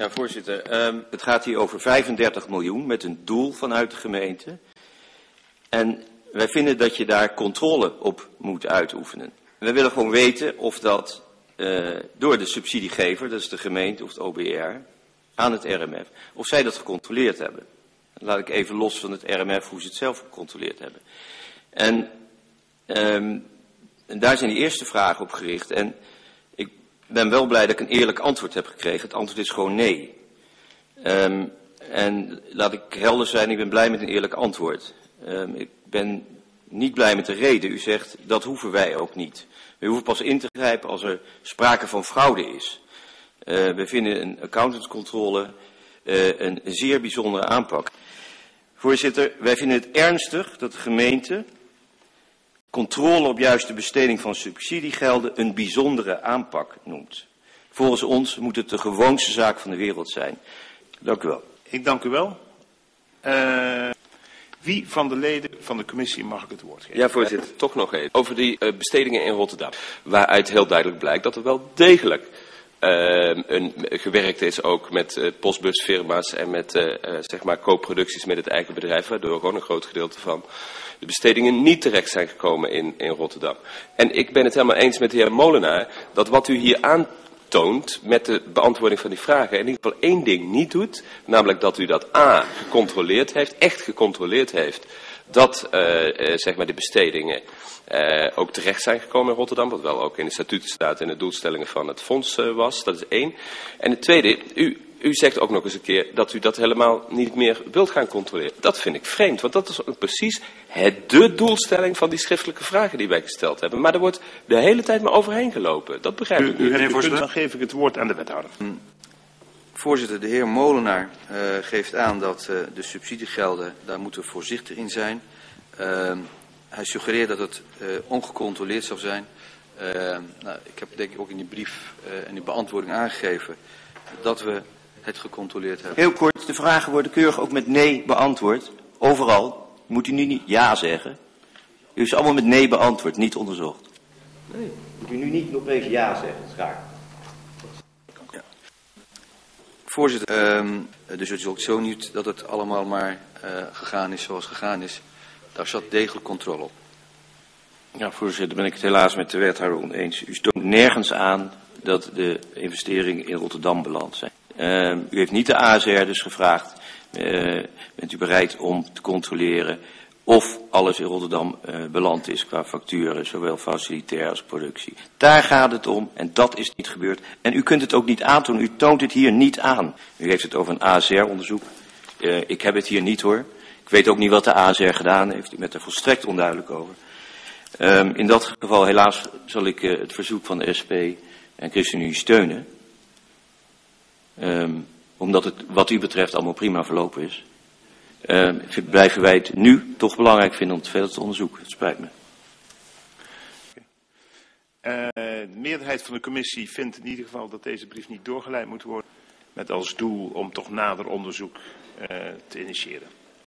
Ja, voorzitter. Ehm, het gaat hier over 35 miljoen met een doel vanuit de gemeente. En wij vinden dat je daar controle op moet uitoefenen. We willen gewoon weten of dat eh, door de subsidiegever, dat is de gemeente of het OBR, aan het RMF, of zij dat gecontroleerd hebben. Laat ik even los van het RMF hoe ze het zelf gecontroleerd hebben. En, ehm, en daar zijn die eerste vragen op gericht. En ben wel blij dat ik een eerlijk antwoord heb gekregen. Het antwoord is gewoon nee. Ehm, en laat ik helder zijn, ik ben blij met een eerlijk antwoord. Ehm, ik ben niet blij met de reden. U zegt, dat hoeven wij ook niet. We hoeven pas in te grijpen als er sprake van fraude is. Uh, we vinden een accountantscontrole uh, een zeer bijzondere aanpak. Voorzitter, wij vinden het ernstig dat de gemeente controle op juiste besteding van subsidiegelden een bijzondere aanpak noemt. Volgens ons moet het de gewoonste zaak van de wereld zijn. Dank u wel. Ik dank u wel. Uh, wie van de leden van de commissie mag ik het woord geven? Ja, voorzitter, toch nog even. Over die uh, bestedingen in Rotterdam. Waaruit heel duidelijk blijkt dat er wel degelijk een, gewerkt is ook met uh, postbusfirma's en met uh, zeg maar co-producties met het eigen bedrijf, waardoor gewoon een groot gedeelte van de bestedingen niet terecht zijn gekomen in, in Rotterdam. En ik ben het helemaal eens met de heer Molenaar dat wat u hier aantoont met de beantwoording van die vragen in ieder geval één ding niet doet, namelijk dat u dat A gecontroleerd heeft, echt gecontroleerd heeft, dat zeg maar de bestedingen uh, ook terecht zijn gekomen in Rotterdam. Wat wel ook in de statuten staat en de doelstellingen van het fonds was. Dat is één. En het tweede, u, u zegt ook nog eens een keer dat u dat helemaal niet meer wilt gaan controleren. Dat vind ik vreemd, want dat is precies het, de doelstelling van die schriftelijke vragen die wij gesteld hebben. Maar er wordt de hele tijd maar overheen gelopen. Dat begrijp u, ik niet. Voorzitter, dan geef ik het woord aan de wethouder. Voorzitter, de heer Molenaar uh, geeft aan dat uh, de subsidiegelden, daar moeten we voorzichtig in zijn. Uh, hij suggereert dat het uh, ongecontroleerd zou zijn. Uh, nou, ik heb denk ik ook in die brief uh, en die beantwoording aangegeven dat we het gecontroleerd hebben. Heel kort, de vragen worden keurig ook met nee beantwoord. Overal. Moet u nu niet ja zeggen. U is allemaal met nee beantwoord, niet onderzocht. Nee. Moet u nu niet nog even ja zeggen, dat is raar. Ja. Voorzitter, um, dus het is ook zo niet dat het allemaal maar uh, gegaan is zoals gegaan is. Daar zat degelijk controle op. Ja, voorzitter, ben ik het helaas met de wethouder oneens. U toont nergens aan dat de investeringen in Rotterdam beland zijn. Uh, u heeft niet de ASR dus gevraagd, uh, bent u bereid om te controleren of alles in Rotterdam uh, beland is qua facturen, zowel facilitair als productie. Daar gaat het om en dat is niet gebeurd. En u kunt het ook niet aantonen, u toont het hier niet aan. U heeft het over een ASR-onderzoek. Uh, ik heb het hier niet hoor. Ik weet ook niet wat de ASR gedaan heeft. Ik ben er volstrekt onduidelijk over. Um, in dat geval helaas zal ik het verzoek van de SP en ChristenUnie steunen. Um, omdat het wat u betreft allemaal prima verlopen is. Um, blijven wij het nu toch belangrijk vinden om verder te onderzoeken. Het spijt me. Uh, de meerderheid van de commissie vindt in ieder geval dat deze brief niet doorgeleid moet worden. Met als doel om toch nader onderzoek uh, te initiëren.